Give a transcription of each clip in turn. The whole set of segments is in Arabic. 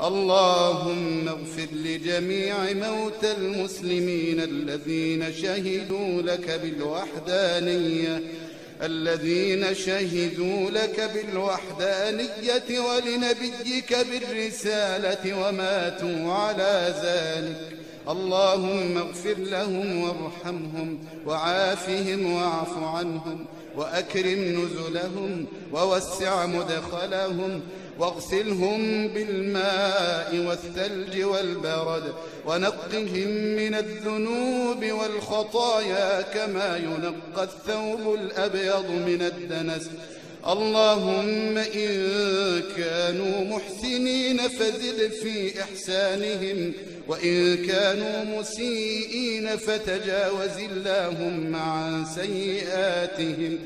اللهم اغفر لجميع موتى المسلمين الذين شهدوا لك بالوحدانية الذين شهدوا لك بالوحدانية ولنبيك بالرسالة وماتوا على ذلك. اللهم اغفر لهم وارحمهم وعافهم واعف عنهم وأكرم نزلهم ووسع مدخلهم واغسلهم بالماء والثلج والبرد ونقهم من الذنوب والخطايا كما ينقى الثوب الأبيض من الدنس. اللهم إن كانوا محسنين فزد في إحسانهم وإن كانوا مسيئين فتجاوز اللهم عن سيئاتهم.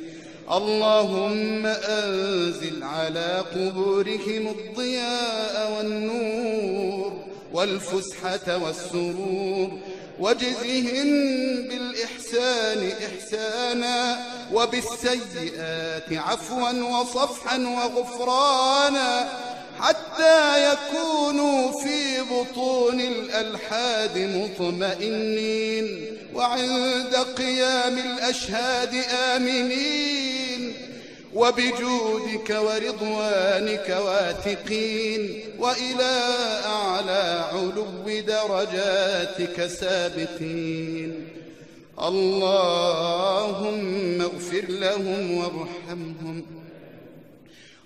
اللهم أنزل على قبورهم الضياء والنور والفسحة والسرور واجزهم بالإحسان إحسانا وبالسيئات عفوا وصفحا وغفرانا حتى يكونوا في بطون الألحاد مطمئنين وعند قيام الأشهاد آمنين. وبجودك ورضوانك واثقين وإلى أعلى علو درجاتك سابقين اللهم اغفر لهم وارحمهم.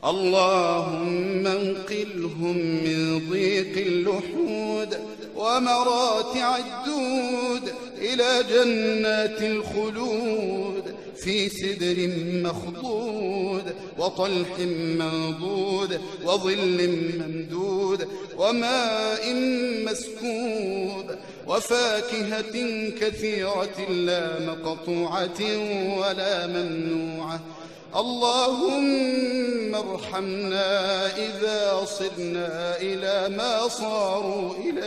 اللهم انقلهم من ضيق اللحود ومراتع الدود إلى جنات الخلود. في سدر مخضود وطلح منضود وظل ممدود وماء مسكوب وفاكهة كثيرة لا مقطوعة ولا ممنوعة. اللهم ارحمنا إذا صرنا إلى ما صاروا إليه.